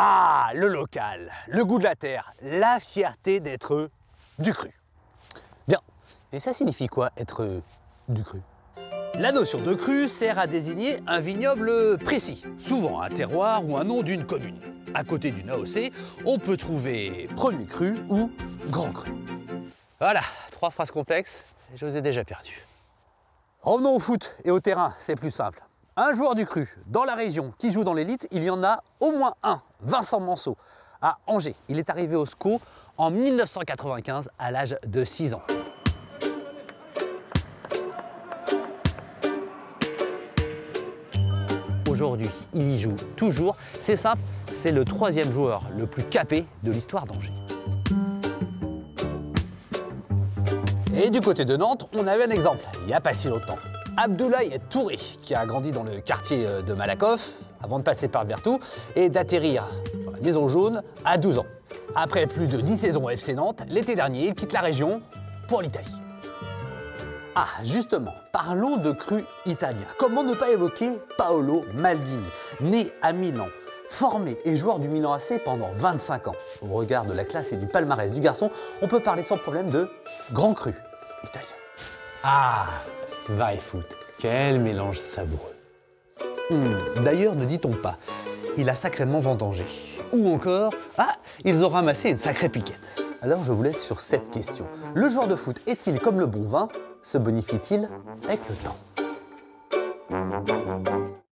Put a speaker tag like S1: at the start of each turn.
S1: Ah, le local, le goût de la terre, la fierté d'être du cru. Bien, et ça signifie quoi être du cru? La notion de cru sert à désigner un vignoble précis, souvent un terroir ou un nom d'une commune. À côté d'une AOC, on peut trouver premier cru ou grand cru. Voilà, trois phrases complexes, et je vous ai déjà perdu. Revenons au foot et au terrain, c'est plus simple. Un joueur du cru dans la région qui joue dans l'élite, il y en a au moins un, Vincent Manceau, à Angers. Il est arrivé au SCO en 1995 à l'âge de 6 ans. Aujourd'hui, il y joue toujours. C'est simple, c'est le troisième joueur le plus capé de l'histoire d'Angers. Et du côté de Nantes, on avait un exemple, il n'y a pas si longtemps. Abdoulaye Touré, qui a grandi dans le quartier euh, de Malakoff, avant de passer par Vertou, et d'atterrir dans la Maison Jaune à 12 ans. Après plus de 10 saisons au FC Nantes, l'été dernier, il quitte la région pour l'Italie. Ah, justement, parlons de cru italien. Comment ne pas évoquer Paolo Maldini, né à Milan, formé et joueur du Milan AC pendant 25 ans? Au regard de la classe et du palmarès du garçon, on peut parler sans problème de grand cru italien. Ah, et foot, quel mélange savoureux. Hmm, D'ailleurs, ne dit-on pas, il a sacrément vendangé. Ou encore, ah, ils ont ramassé une sacrée piquette. Alors je vous laisse sur cette question. Le joueur de foot est-il comme le bon vin? Se bonifie-t-il avec le temps?